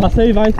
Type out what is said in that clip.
Passa aí, vai.